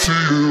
see you.